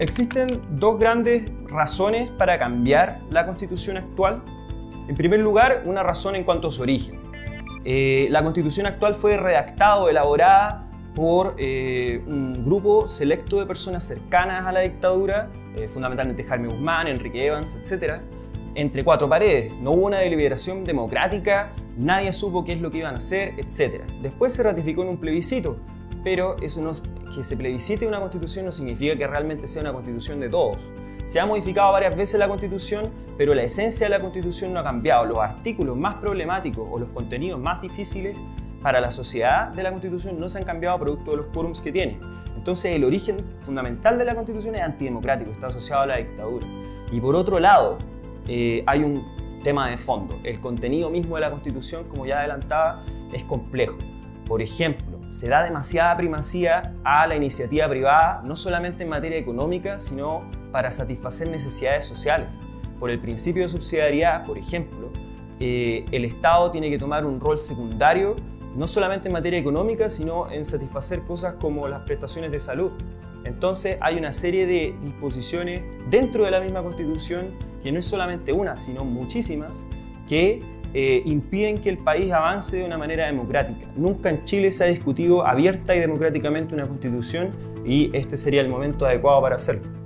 Existen dos grandes razones para cambiar la constitución actual. En primer lugar, una razón en cuanto a su origen. Eh, la constitución actual fue redactada o elaborada por eh, un grupo selecto de personas cercanas a la dictadura, eh, fundamentalmente Jaime Guzmán, Enrique Evans, etc., entre cuatro paredes. No hubo una deliberación democrática, nadie supo qué es lo que iban a hacer, etc. Después se ratificó en un plebiscito, pero eso que se plebiscite una constitución no significa que realmente sea una constitución de todos. Se ha modificado varias veces la constitución, pero la esencia de la constitución no ha cambiado. Los artículos más problemáticos o los contenidos más difíciles para la sociedad de la constitución no se han cambiado producto de los quórums que tiene. Entonces el origen fundamental de la constitución es antidemocrático, está asociado a la dictadura. Y por otro lado, eh, hay un tema de fondo. El contenido mismo de la constitución, como ya adelantaba, es complejo. Por ejemplo, se da demasiada primacía a la iniciativa privada, no solamente en materia económica, sino para satisfacer necesidades sociales. Por el principio de subsidiariedad, por ejemplo, eh, el Estado tiene que tomar un rol secundario, no solamente en materia económica, sino en satisfacer cosas como las prestaciones de salud. Entonces hay una serie de disposiciones dentro de la misma Constitución, que no es solamente una, sino muchísimas, que eh, impiden que el país avance de una manera democrática. Nunca en Chile se ha discutido abierta y democráticamente una constitución y este sería el momento adecuado para hacerlo.